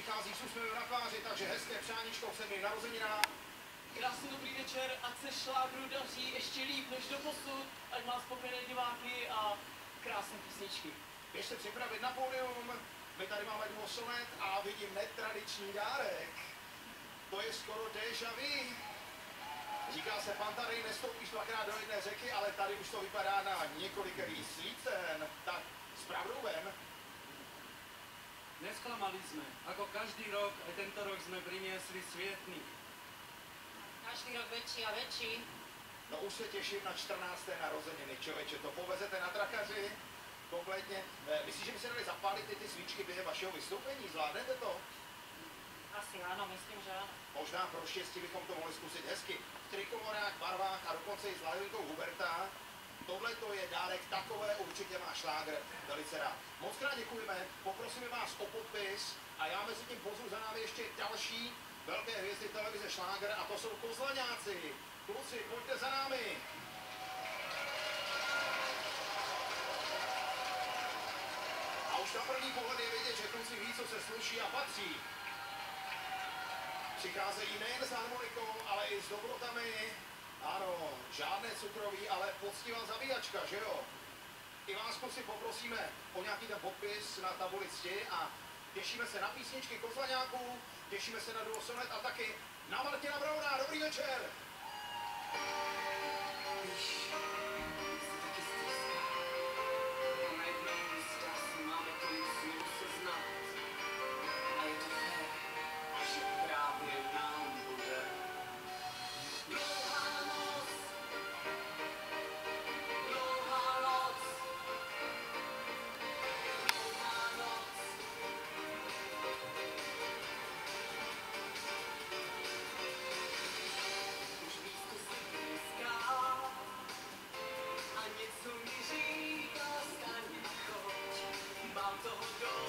přichází s úsměvem na tváři, takže hezké přáníčko v sedmých narozeninách. Krásný dobrý večer, ať se šlágru daří ještě líp než do posud, ať má spokojené diváky a krásné písničky. Běžte připravit na pódium, my tady máme dvou sonet a vidím netradiční dárek. To je skoro déjà vu. Říká se, pan tady nestoupíš dvakrát do jedné řeky, ale tady už to vypadá na několikerý svícen. Tak s pravdou ven. Nesklamali sme. Ako každý rok, aj tento rok sme priniesli svietnik. Každý rok väčší a väčší. No už se těším na 14. narozeniny, člověče, to povezete na trakaři kompletně. Eh, Myslíš, že by se dali zapálit ty, ty svíčky během vašeho vystoupení? Zvládnete to? Asi áno, myslím, že áno. Možná pro štěstí bychom to mohli zkusit hezky. V trikolorách, barvách a dokonce i s Huberta. Tohle to je dárek, takové určitě má šlágr velice rád. Moc krát děkujeme, poprosíme vás o podpis a já mezi tím pozvu za námi ještě další velké hvězdy televize šlágr a to jsou kozlaňáci. Kluci, pojďte za námi. A už na první pohled je vidět, že kluci ví, co se sluší a patří. Přicházejí nejen s harmonikou, ale i s dobrotami. Ano, žádné cukroví, ale poctivá zabíjačka, že jo? I vás kluci poprosíme o nějaký ten podpis na tabuli cti a těšíme se na písničky Kozlaňáků, těšíme se na duo Sonet a taky na Martina Brauna. Dobrý večer! don't go.